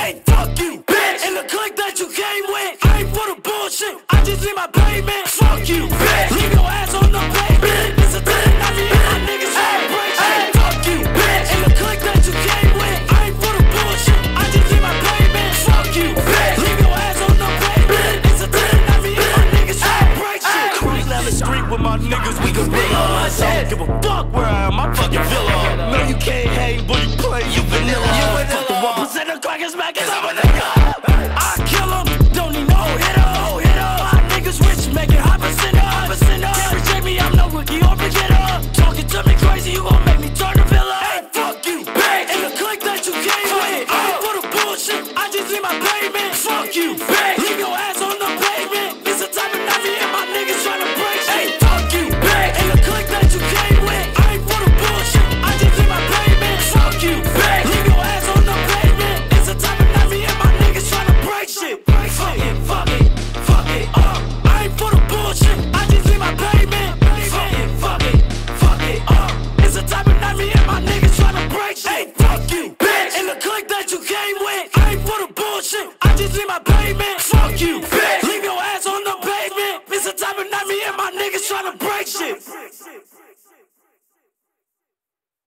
Hey, fuck you, bitch. And the click that you came with. I ain't for the bullshit. I just need my payment. Fuck you, bitch. Leave your ass on the pavement. Bitch, it's a thing. I see my niggas hey, on fuck you, bitch. And the click that you came with. I ain't for the bullshit. I just need my payment. Fuck you, bitch. Leave your ass on the plate. It's a thing. I see my niggas on the break. Cruise down the street with my niggas. We can real on. I don't give a fuck where I am. I fucking feel on. Crazy, you gon' make me turn the villa. Hey, fuck you, bitch. And the click that you came with, I ain't oh. for the bullshit. I just leave my pavement. Fuck you, bitch. Came with, I ain't for the bullshit. I just leave my pavement. Fuck you, bitch. Leave your ass on the pavement. It's a type of night me and my niggas trying to break shit.